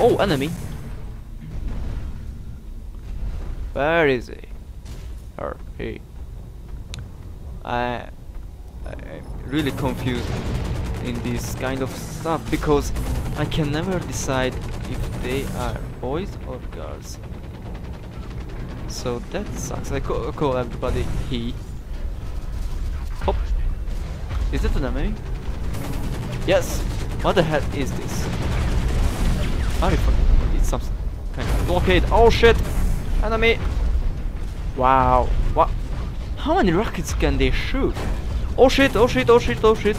Oh, enemy. Where is he? Or he? I, I'm really confused in this kind of stuff because I can never decide if they are boys or girls. So that sucks. I call, call everybody he. Hop. Is that an enemy? Yes. What the hell is this? Are you fucking? It's some kind blockade. Oh shit! Enemy! Wow. What? How many rockets can they shoot? Oh shit! Oh shit! Oh shit! Oh shit!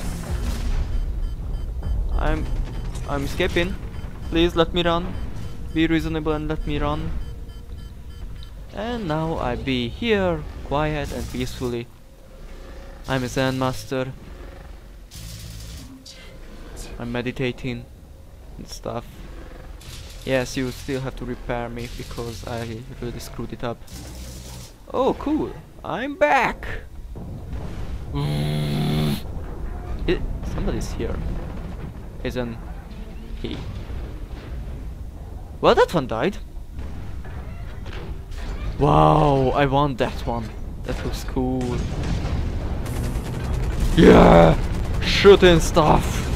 I'm, I'm escaping. Please let me run. Be reasonable and let me run. And now I be here, quiet and peacefully. I'm a Zen master. I'm meditating and stuff. Yes, you still have to repair me because I really screwed it up. Oh, cool. I'm back. it, somebody's here. Isn't he? Well, that one died. Wow, I want that one. That looks cool. Yeah! Shooting stuff!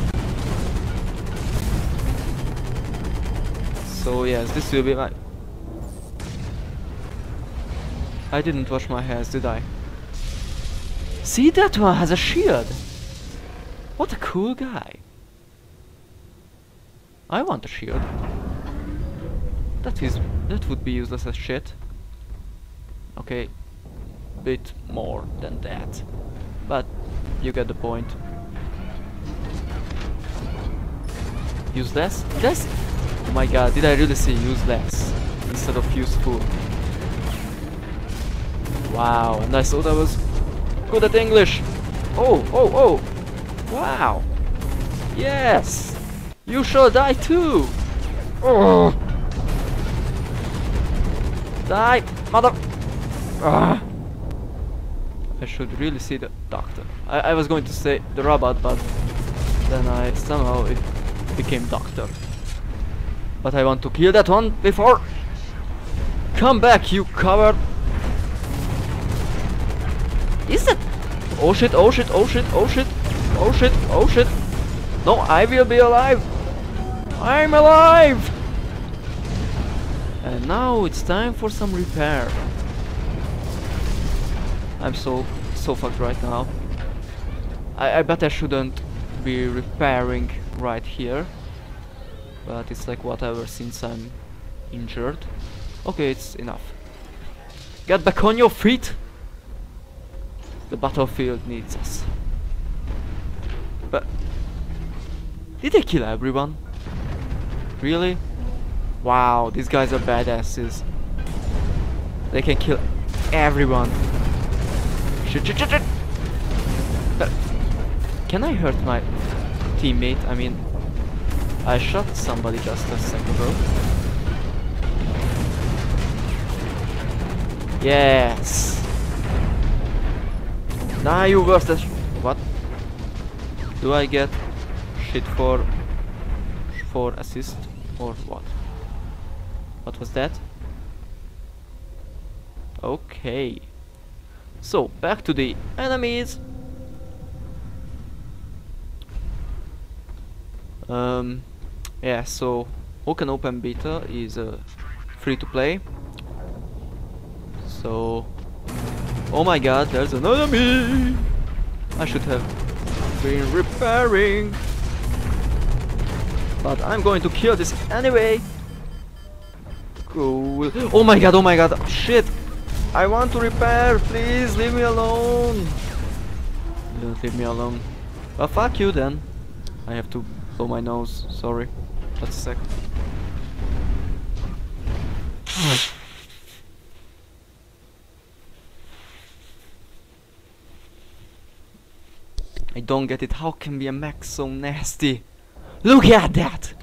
So yes, this will be my... I didn't wash my hands, did I? See, that one has a shield! What a cool guy! I want a shield. That is... that would be useless as shit. Okay, bit more than that. But you get the point. Useless? This? Oh my god, did I really say useless instead of useful? Wow, and I thought I was good at English. Oh, oh, oh! Wow! Yes! You shall die too! Oh! Die, mother! I should really see the doctor. I, I was going to say the robot, but then I somehow it became doctor. But I want to kill that one before. Come back, you coward! Is it? Oh shit! Oh shit! Oh shit! Oh shit! Oh shit! Oh shit! No, I will be alive. I'm alive. And now it's time for some repair. I'm so so fucked right now. I, I bet I shouldn't be repairing right here. But it's like whatever since I'm injured. Okay, it's enough. Get back on your feet! The battlefield needs us. But... Did they kill everyone? Really? Wow, these guys are badasses. They can kill everyone. Uh, can I hurt my teammate? I mean, I shot somebody just a second ago. Yes. Now you versus what? Do I get shit for for assist or what? What was that? Okay. So, back to the enemies. Um, yeah, so Hawken Open Beta is uh, free to play. So, oh my god, there's an enemy! I should have been repairing. But I'm going to kill this anyway. Cool. Oh my god, oh my god, shit! I want to repair, please leave me alone. Don't leave me alone. Well, fuck you then. I have to blow my nose, sorry. A sec. I don't get it, how can be a mech so nasty? Look at that!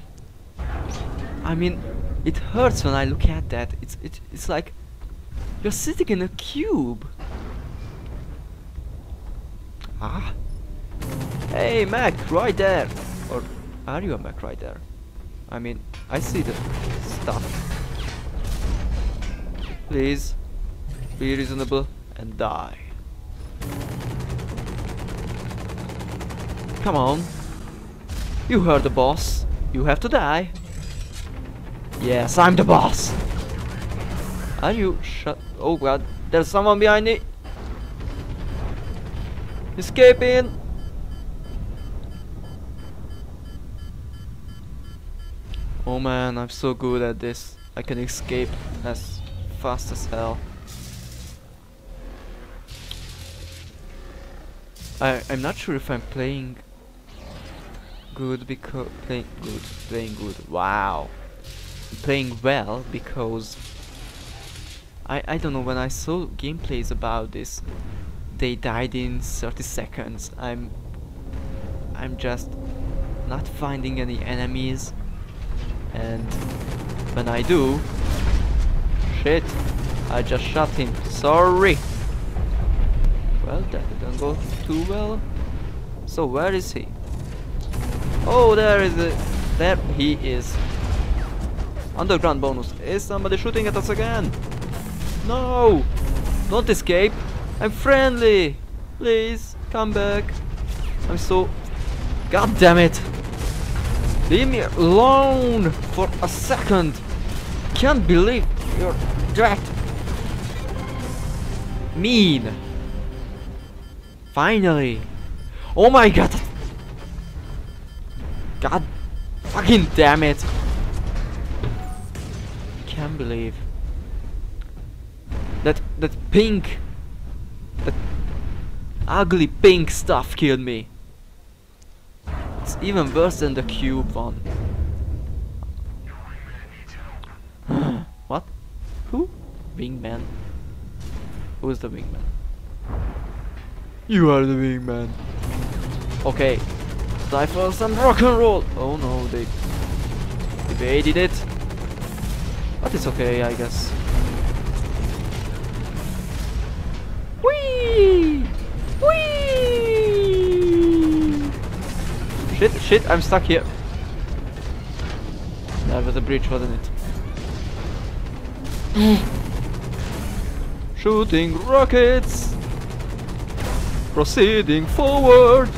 I mean, it hurts when I look at that. It's it, it's like you're sitting in a cube. Ah. Hey, Mac, right there. Or are you a Mac right there? I mean, I see the stuff. Please, be reasonable and die. Come on. You heard the boss. You have to die. Yes, I'm the boss. Are you shut? Oh god, there's someone behind me. Escaping. Oh man, I'm so good at this. I can escape as fast as hell. I I'm not sure if I'm playing good because playing good playing good. Wow, playing well because I I don't know when I saw gameplays about this, they died in 30 seconds. I'm I'm just not finding any enemies and when I do shit I just shot him. Sorry. Well that didn't go too well. So where is he? Oh there is it. There he is. Underground bonus. Is somebody shooting at us again? No. Don't escape. I'm friendly. Please come back. I'm so god damn it Leave me alone for a second. Can't believe you're that mean. Finally. Oh my god. God fucking damn it. Can't believe that that pink that ugly pink stuff killed me. Even worse than the cube one. what? Who? Wingman. Who's the wingman? You are the wingman. Okay. Time for some rock and roll. Oh no, they evaded it. But it's okay, I guess. Whee! Shit, shit, I'm stuck here. That was a bridge, wasn't it? Shooting rockets! Proceeding forward!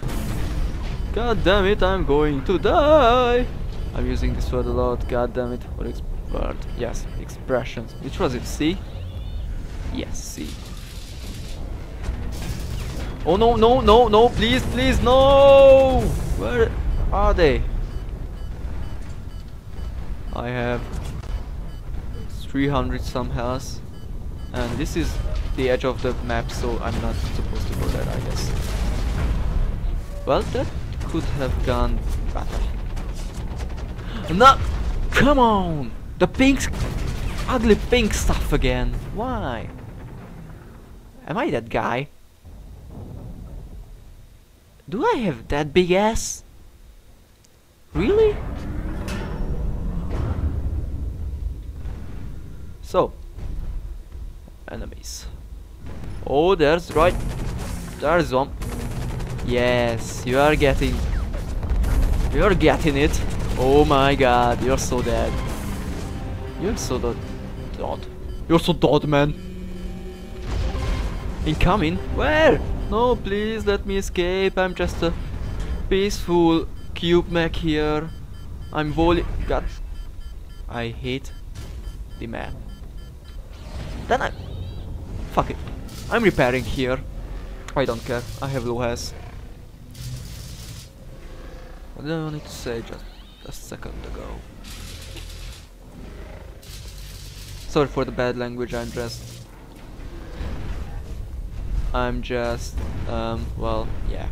God damn it, I'm going to die! I'm using this word a lot, god damn it. What word? Yes, expressions. Which was it? C? Yes, C. Oh no, no, no, no, please, please, no! Are they? I have 300 some health and this is the edge of the map so I'm not supposed to go there I guess. Well that could have gone better. No! Come on! The pink... Ugly pink stuff again. Why? Am I that guy? Do I have that big ass? Really? So, enemies. Oh, there's right. There's one. Yes, you are getting. You are getting it. Oh my god, you're so dead. You're so dead. You're so dead, man. Incoming? Where? No, please let me escape. I'm just a peaceful cube mech here. I'm volley. God. I hate the map. Then I. Fuck it. I'm repairing here. I don't care. I have low health. What did I need to say just a second ago? Sorry for the bad language. I'm just I'm just, um, well, yeah.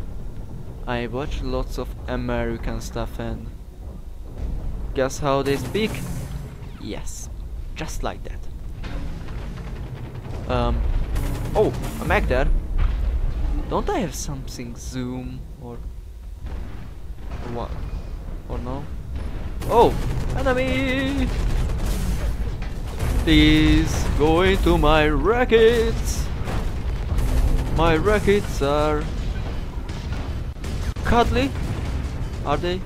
I watch lots of American stuff and guess how they speak? Yes, just like that. Um, oh, a Mac there. Don't I have something zoom or, what? Or no? Oh, enemy! Please go into my rackets! My rockets are cuddly. Are they?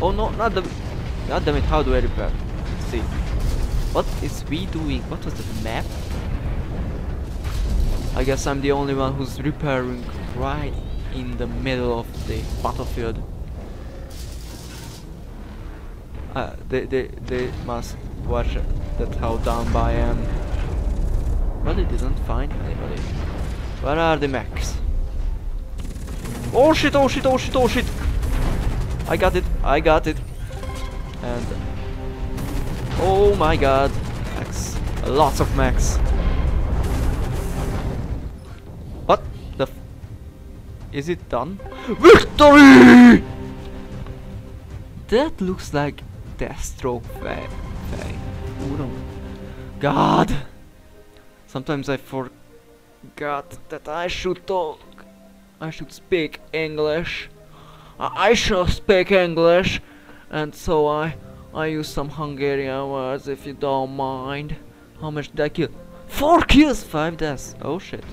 Oh no, not the God damn it, how do I repair? Let's see. What is we doing? What was the map? I guess I'm the only one who's repairing right in the middle of the battlefield. Uh, they, they, they must watch that how down by I am. But it didn't find anybody. Where are the mechs? Oh shit, oh shit, oh shit, oh shit! I got it, I got it. And... Oh my god. Mechs. Lots of max. What the f Is it done? VICTORY! That looks like Deathstroke. Fay. Oh no. God! Sometimes I forgot that I should talk. I should speak English. I, I should speak English. And so I I use some Hungarian words if you don't mind. How much did I kill? Four kills, five deaths. Oh shit.